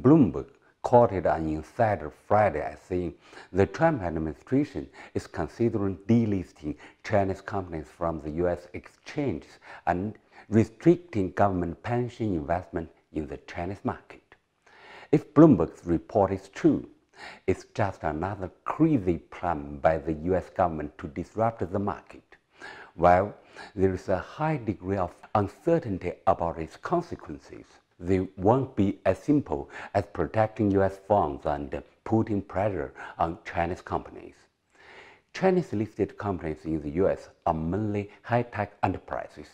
Bloomberg quoted an insider Friday saying the Trump administration is considering delisting Chinese companies from the U.S. exchanges and restricting government pension investment in the Chinese market. If Bloomberg's report is true, it's just another crazy plan by the US government to disrupt the market. While there is a high degree of uncertainty about its consequences, they won't be as simple as protecting US funds and putting pressure on Chinese companies. Chinese listed companies in the US are mainly high-tech enterprises,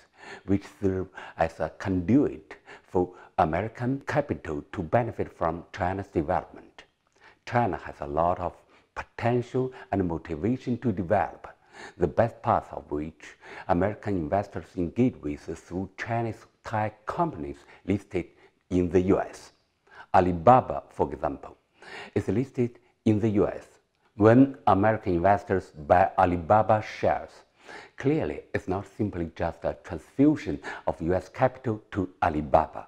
which serve as a conduit for American capital to benefit from China's development. China has a lot of potential and motivation to develop, the best part of which American investors engage with through Chinese tech companies listed in the US. Alibaba, for example, is listed in the US. When American investors buy Alibaba shares, clearly it's not simply just a transfusion of US capital to Alibaba.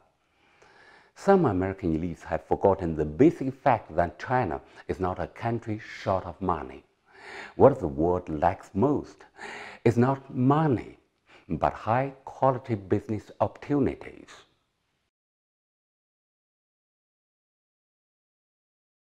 Some American elites have forgotten the basic fact that China is not a country short of money. What the world lacks most is not money, but high quality business opportunities.